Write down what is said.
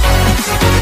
No.